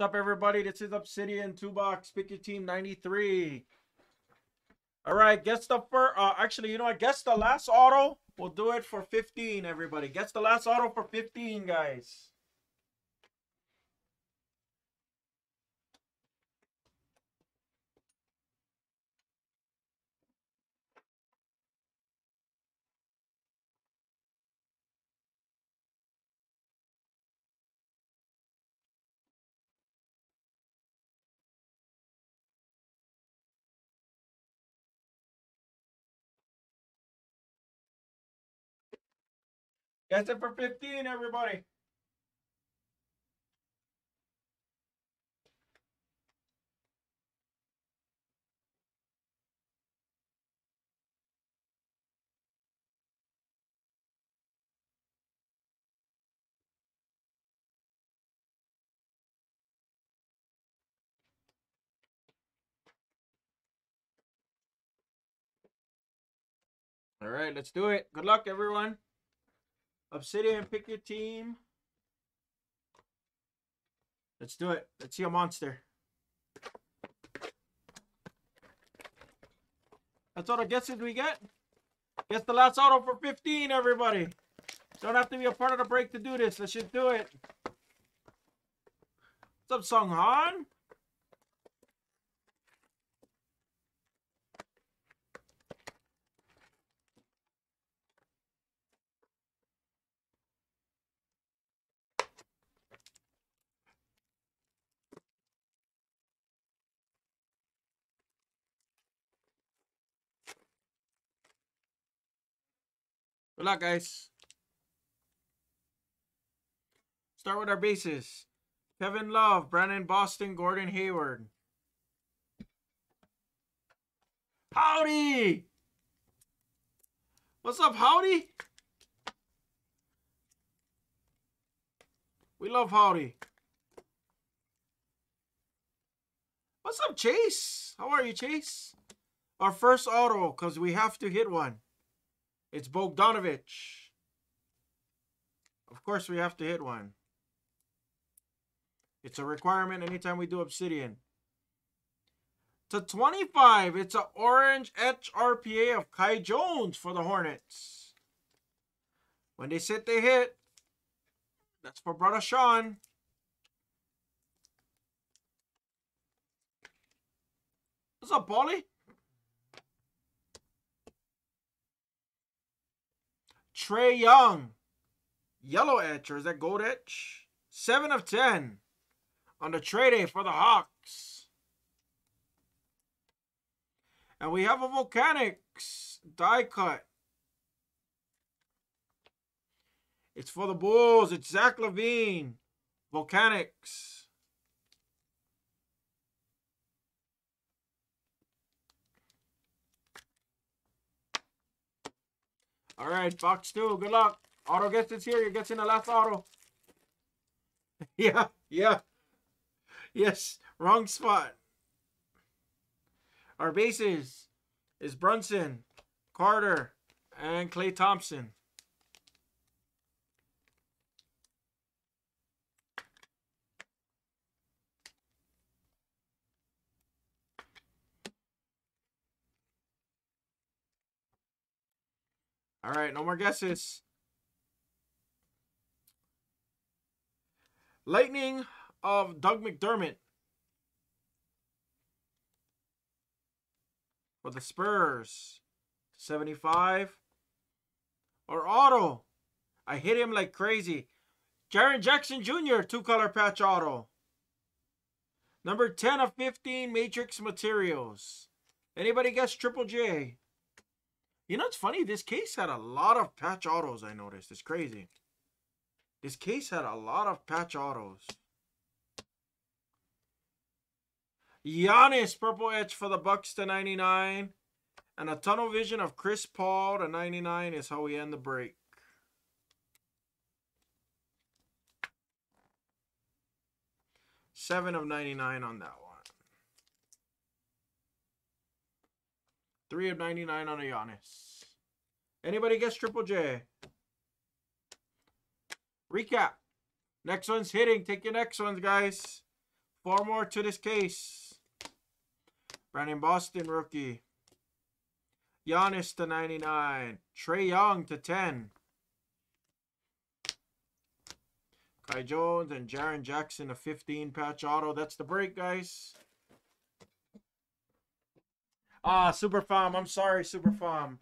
What's up, everybody? This is Obsidian Two Box. Pick your team 93. All right, guess the first. Uh, actually, you know what? Guess the last auto. We'll do it for 15, everybody. Guess the last auto for 15, guys. Guess it for 15, everybody. All right, let's do it. Good luck, everyone. Obsidian, pick your team. Let's do it. Let's see a monster. That's all the guesses we get. Guess the last auto for 15, everybody. Don't have to be a part of the break to do this. Let's just do it. What's up, Sung Han? Good luck, guys. Start with our bases. Kevin Love, Brandon Boston, Gordon Hayward. Howdy! What's up, Howdy? We love Howdy. What's up, Chase? How are you, Chase? Our first auto, because we have to hit one. It's Bogdanovich. Of course, we have to hit one. It's a requirement anytime we do Obsidian. To 25, it's an orange etch RPA of Kai Jones for the Hornets. When they sit, they hit. That's for brother Sean. What's up, Paulie? Trae Young. Yellow etch, or is that gold etch? 7 of 10 on the trade day for the Hawks. And we have a Volcanics die cut. It's for the Bulls. It's Zach LaVine. Volcanics. All right, box two. Good luck. Auto gets it here. You gets in the last auto. yeah, yeah. Yes, wrong spot. Our bases is Brunson, Carter, and Klay Thompson. All right, no more guesses. Lightning of Doug McDermott. For the Spurs. 75. Or auto. I hit him like crazy. Jaren Jackson Jr. Two-color patch auto. Number 10 of 15 Matrix Materials. Anybody guess Triple J? You know, it's funny. This case had a lot of patch autos, I noticed. It's crazy. This case had a lot of patch autos. Giannis, purple etch for the Bucks to 99. And a tunnel vision of Chris Paul to 99 is how we end the break. Seven of 99 on that one. Three of 99 on a Giannis. Anybody guess Triple J? Recap. Next one's hitting. Take your next ones, guys. Four more to this case. Brandon Boston rookie. Giannis to 99. Trae Young to 10. Kai Jones and Jaren Jackson a 15 patch auto. That's the break, guys. Ah, Super Farm. I'm sorry, Super Farm.